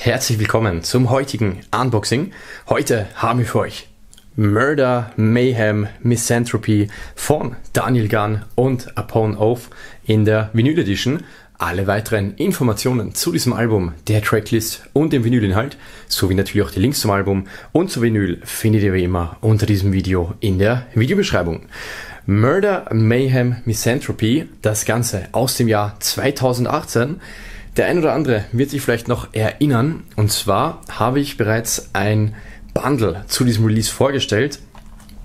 Herzlich willkommen zum heutigen Unboxing. Heute haben wir für euch Murder, Mayhem, Misanthropy von Daniel Gunn und Upon Oath in der Vinyl Edition. Alle weiteren Informationen zu diesem Album, der Tracklist und dem Vinylinhalt, sowie natürlich auch die Links zum Album und zu Vinyl findet ihr wie immer unter diesem Video in der Videobeschreibung. Murder, Mayhem, Misanthropy, das Ganze aus dem Jahr 2018. Der ein oder andere wird sich vielleicht noch erinnern. Und zwar habe ich bereits ein Bundle zu diesem Release vorgestellt.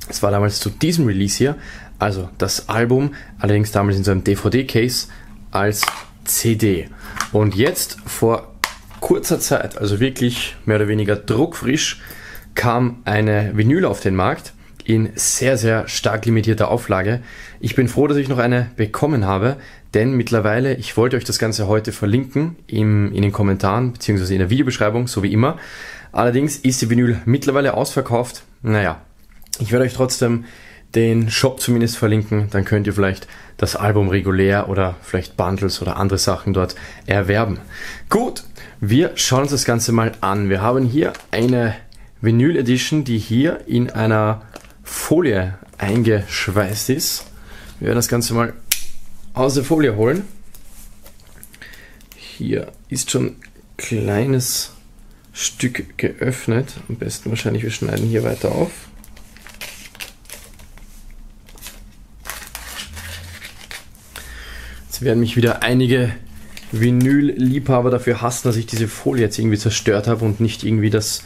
Es war damals zu diesem Release hier, also das Album, allerdings damals in so einem DVD-Case als CD. Und jetzt vor kurzer Zeit, also wirklich mehr oder weniger druckfrisch, kam eine Vinyl auf den Markt in sehr, sehr stark limitierter Auflage. Ich bin froh, dass ich noch eine bekommen habe, denn mittlerweile, ich wollte euch das Ganze heute verlinken im, in den Kommentaren bzw. in der Videobeschreibung, so wie immer. Allerdings ist die Vinyl mittlerweile ausverkauft. Naja, ich werde euch trotzdem den Shop zumindest verlinken, dann könnt ihr vielleicht das Album regulär oder vielleicht Bundles oder andere Sachen dort erwerben. Gut, wir schauen uns das Ganze mal an. Wir haben hier eine Vinyl Edition, die hier in einer Folie eingeschweißt ist. Wir werden das Ganze mal aus der Folie holen. Hier ist schon ein kleines Stück geöffnet. Am besten wahrscheinlich, wir schneiden hier weiter auf. Jetzt werden mich wieder einige Vinyl-Liebhaber dafür hassen, dass ich diese Folie jetzt irgendwie zerstört habe und nicht irgendwie das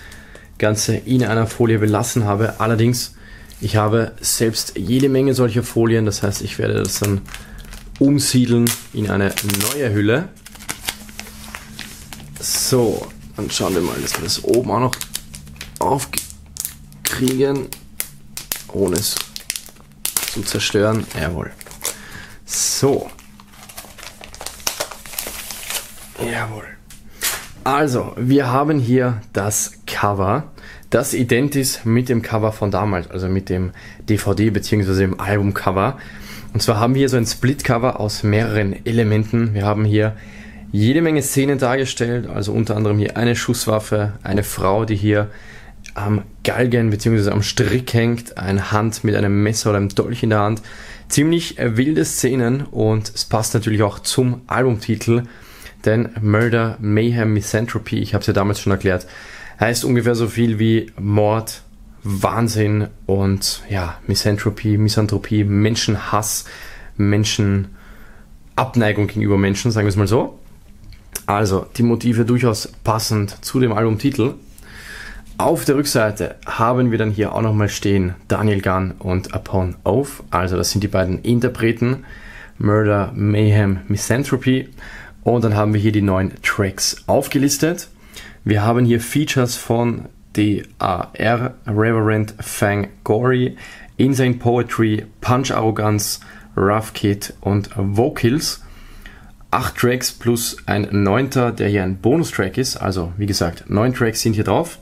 Ganze in einer Folie belassen habe. Allerdings ich habe selbst jede Menge solcher Folien, das heißt, ich werde das dann umsiedeln in eine neue Hülle. So, dann schauen wir mal, dass wir das oben auch noch aufkriegen, ohne es zu zerstören. Jawohl. So. Jawohl. Also, wir haben hier das Cover das ident ist mit dem Cover von damals, also mit dem DVD bzw. dem Albumcover. Und zwar haben wir hier so ein Split-Cover aus mehreren Elementen. Wir haben hier jede Menge Szenen dargestellt, also unter anderem hier eine Schusswaffe, eine Frau, die hier am Galgen bzw. am Strick hängt, eine Hand mit einem Messer oder einem Dolch in der Hand. Ziemlich wilde Szenen und es passt natürlich auch zum Albumtitel, denn Murder, Mayhem, Misanthropy, ich habe es ja damals schon erklärt, heißt ungefähr so viel wie Mord, Wahnsinn und ja, Misanthropie, Misanthropie, Menschenhass, Menschenabneigung gegenüber Menschen, sagen wir es mal so. Also die Motive durchaus passend zu dem Albumtitel. Auf der Rückseite haben wir dann hier auch nochmal stehen Daniel Gunn und Upon Oath. Also das sind die beiden Interpreten. Murder, Mayhem, Misanthropy. Und dann haben wir hier die neuen Tracks aufgelistet. Wir haben hier Features von DAR, Reverend Fang Gory, Insane Poetry, Punch Arroganz, Rough Kid und Vocals. Acht Tracks plus ein neunter, der hier ein Bonustrack ist. Also wie gesagt, neun Tracks sind hier drauf.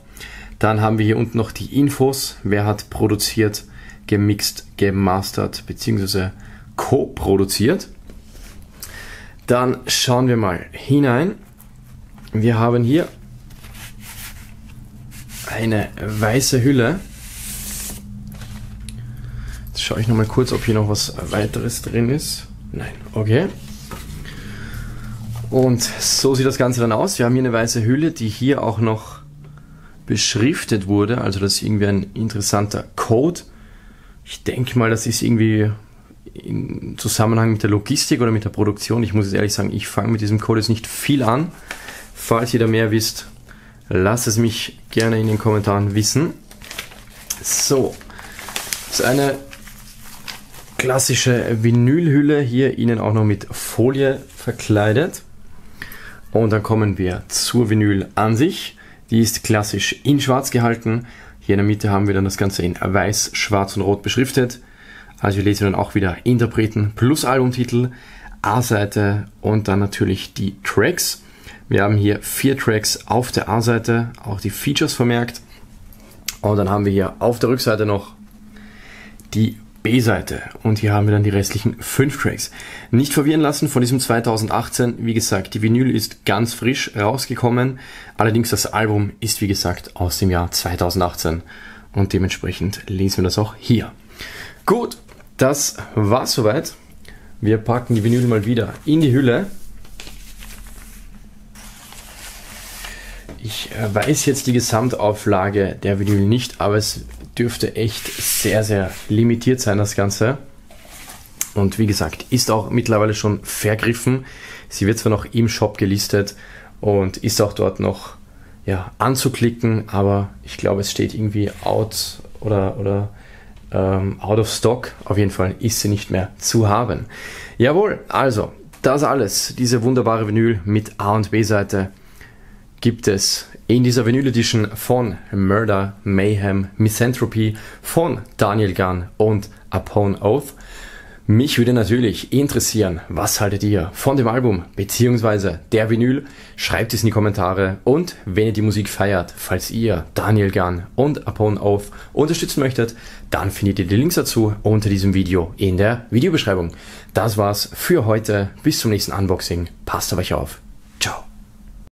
Dann haben wir hier unten noch die Infos. Wer hat produziert, gemixt, gemastert bzw. co-produziert. Dann schauen wir mal hinein. Wir haben hier eine weiße Hülle. Jetzt schaue ich noch mal kurz, ob hier noch was weiteres drin ist. Nein, okay. Und so sieht das Ganze dann aus. Wir haben hier eine weiße Hülle, die hier auch noch beschriftet wurde. Also das ist irgendwie ein interessanter Code. Ich denke mal, das ist irgendwie im Zusammenhang mit der Logistik oder mit der Produktion. Ich muss jetzt ehrlich sagen, ich fange mit diesem Code jetzt nicht viel an. Falls ihr da mehr wisst, Lass es mich gerne in den Kommentaren wissen. So, das ist eine klassische Vinylhülle, hier Ihnen auch noch mit Folie verkleidet. Und dann kommen wir zur Vinyl an sich. Die ist klassisch in schwarz gehalten. Hier in der Mitte haben wir dann das Ganze in weiß, schwarz und rot beschriftet. Also wir lesen dann auch wieder Interpreten plus Albumtitel, A-Seite und dann natürlich die Tracks. Wir haben hier vier Tracks auf der A-Seite, auch die Features vermerkt. Und dann haben wir hier auf der Rückseite noch die B-Seite. Und hier haben wir dann die restlichen fünf Tracks. Nicht verwirren lassen von diesem 2018. Wie gesagt, die Vinyl ist ganz frisch rausgekommen. Allerdings das Album ist wie gesagt aus dem Jahr 2018. Und dementsprechend lesen wir das auch hier. Gut, das war's soweit. Wir packen die Vinyl mal wieder in die Hülle. Ich äh, weiß jetzt die Gesamtauflage der Vinyl nicht, aber es dürfte echt sehr, sehr limitiert sein, das Ganze. Und wie gesagt, ist auch mittlerweile schon vergriffen. Sie wird zwar noch im Shop gelistet und ist auch dort noch ja, anzuklicken, aber ich glaube, es steht irgendwie out oder, oder ähm, out of stock. Auf jeden Fall ist sie nicht mehr zu haben. Jawohl, also das alles, diese wunderbare Vinyl mit A und B-Seite gibt es in dieser Vinyl Edition von Murder, Mayhem, Misanthropy von Daniel Gunn und Upon Oath. Mich würde natürlich interessieren, was haltet ihr von dem Album bzw. der Vinyl? Schreibt es in die Kommentare und wenn ihr die Musik feiert, falls ihr Daniel Gunn und Upon Oath unterstützen möchtet, dann findet ihr die Links dazu unter diesem Video in der Videobeschreibung. Das war's für heute. Bis zum nächsten Unboxing. Passt auf euch auf.